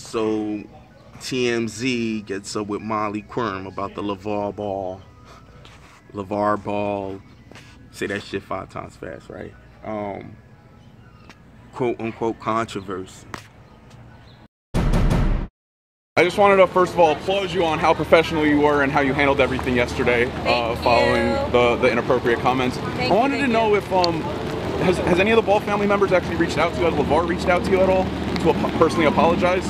So TMZ gets up with Molly Qerim about the LaVar Ball. LaVar Ball. Say that shit five times fast, right? Um, quote unquote controversy. I just wanted to first of all applaud you on how professional you were and how you handled everything yesterday, uh, following you. the, the inappropriate comments. Thank I you, wanted to know you. if um has, has any of the Ball family members actually reached out to you? Has LaVar reached out to you at all to ap- personally apologize?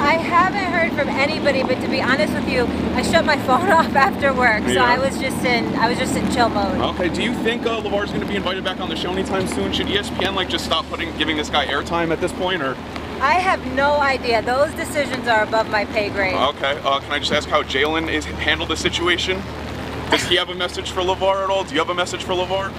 I haven't heard from anybody, but to be honest with you, I shut my phone off after work, so I was just in I was just in chill mode. Okay. Do you think uh, LaVar's going to be invited back on the show anytime soon? Should ESPN like just stop putting giving this guy airtime at this point, or? I have no idea. Those decisions are above my pay grade. Okay. Uh, can I just ask how Jalen is handled the situation? Does he have a message for LaVar at all? Do you have a message for LaVar?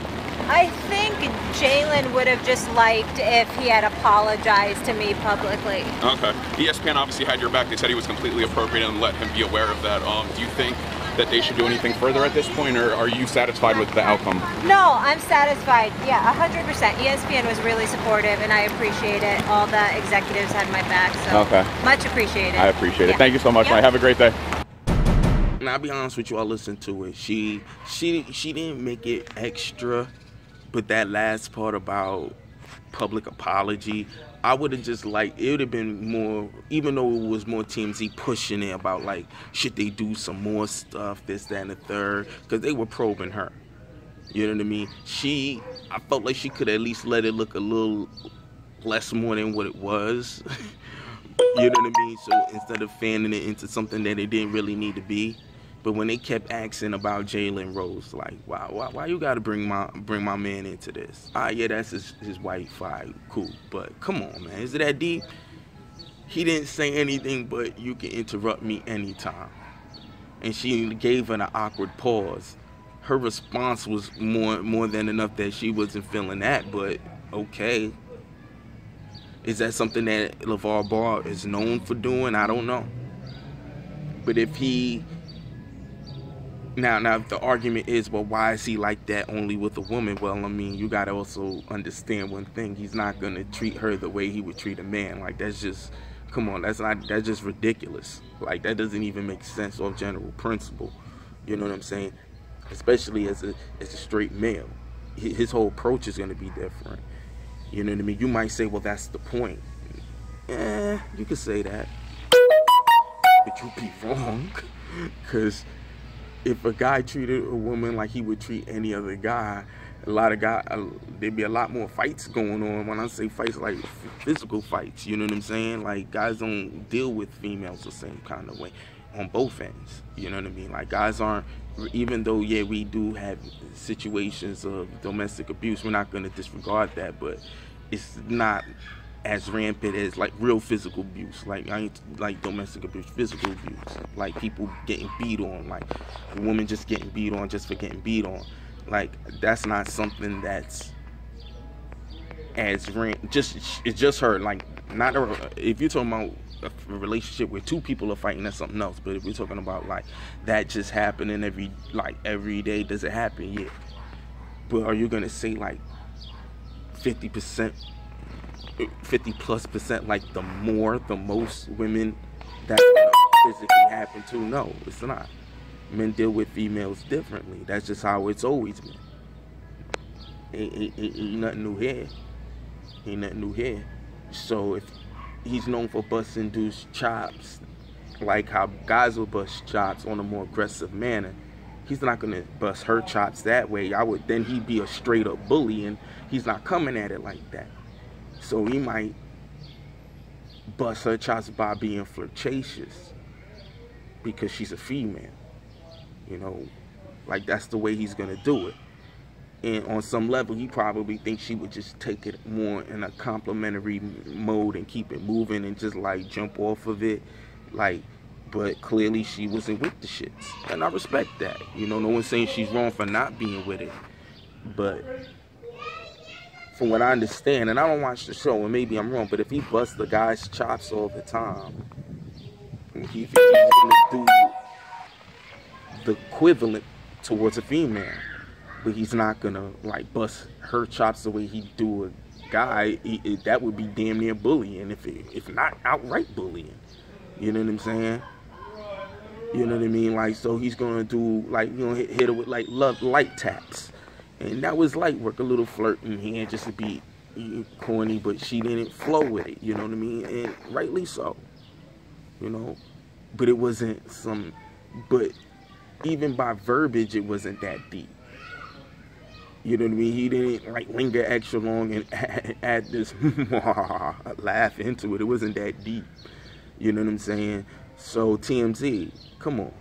I think Jalen would have just liked if he had apologized to me publicly. Okay. ESPN obviously had your back. They said he was completely appropriate and let him be aware of that. Um, do you think that they should do anything further at this point, or are you satisfied with the outcome? No, I'm satisfied. Yeah, 100%. ESPN was really supportive, and I appreciate it. All the executives had my back, so Okay. much appreciated. I appreciate it. Yeah. Thank you so much, Yeah. Mike. Have a great day. And I'll be honest with you, I listened to it. She she she didn't make it extra, but that last part about public apology, I would have just like it would have been more even though it was more TMZ pushing it about like should they do some more stuff, this, that, and the third, because they were probing her. You know what I mean? She I felt like she could at least let it look a little less more than what it was. you know what I mean? So instead of fanning it into something that it didn't really need to be. But when they kept asking about Jalen Rose, like, why, why, why you gotta bring my bring my man into this? Ah, yeah, that's his, his white fine, cool. But come on, man, is it that deep? He didn't say anything, but you can interrupt me anytime. And she gave an awkward pause. Her response was more more than enough that she wasn't feeling that, but okay. Is that something that LaVar Ball is known for doing? I don't know. But if he now now the argument is well why is he like that only with a woman? Well, I mean, you gotta also understand one thing. He's not gonna treat her the way he would treat a man. Like that's just come on, that's not that's just ridiculous. Like that doesn't even make sense off general principle. You know what I'm saying? Especially as a as a straight male. His whole approach is gonna be different. You know what I mean? You might say, well, that's the point. Eh, you could say that. But you'd be wrong. Because if a guy treated a woman like he would treat any other guy, a lot of guy, uh, there'd be a lot more fights going on. When I say fights, like physical fights, you know what I'm saying? Like guys don't deal with females the same kind of way on both ends. You know what I mean? Like guys aren't, even though yeah we do have situations of domestic abuse, we're not gonna disregard that, but it's not as rampant as like real physical abuse, like I ain't like domestic abuse, physical abuse, like people getting beat on, like women just getting beat on just for getting beat on, like that's not something that's as ran just it's just her like not a, if you're talking about a relationship where two people are fighting that's something else. But if we're talking about like that just happening every like every day does it happen? Yeah. But are you gonna say like 50 percent 50 plus percent like the more the most women that uh, physically happen to? No it's not. Men deal with females differently. That's just how it's always been. Ain't, ain't, ain't, ain't nothing new here. Ain't nothing new here. So if he's known for busting dudes chops like how guys will bust chops on a more aggressive manner he's not gonna bust her chops that way. I would then he'd be a straight up bully and he's not coming at it like that so he might bust her chops by being flirtatious because she's a female. You know, like that's the way he's gonna do it. And on some level, he probably thinks she would just take it more in a complimentary mode and keep it moving and just like jump off of it. Like, but clearly she wasn't with the shits. And I respect that. You know, no one's saying she's wrong for not being with it. But from what I understand, and I don't watch the show, and maybe I'm wrong, but if he busts the guy's chops all the time, he he's gonna do the equivalent towards a female, but he's not gonna like bust her chops the way he do a guy, he, that would be damn near bullying, if it, if not outright bullying. You know what I'm saying? You know what I mean? Like, so he's gonna do like you know hit, hit her with like love light taps, and that was light work, a little flirting here just to be corny, but she didn't flow with it. You know what I mean? And rightly so. You know, but it wasn't some. But even by verbiage, it wasn't that deep. You know what I mean? He didn't like linger extra long and add, add this laugh into it. It wasn't that deep. You know what I'm saying? So TMZ, come on.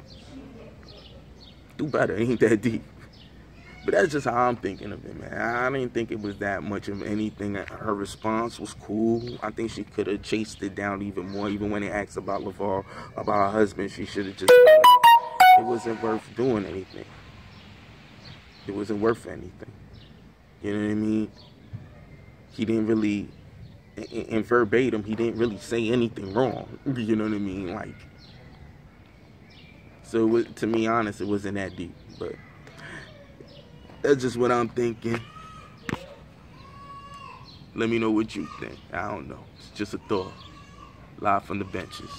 Do better. It ain't that deep. But that's just how I'm thinking of it, man. I didn't think it was that much of anything. Her response was cool. I think she could have chased it down even more. Even when they asked about LaVar, about her husband, she should have just. It wasn't worth doing anything. It wasn't worth anything. You know what I mean? He didn't really, in verbatim, he didn't really say anything wrong. You know what I mean? Like, so was, to me, honest, it wasn't that deep. But that's just what I'm thinking. Let me know what you think. I don't know. It's just a thought. Live from the benches.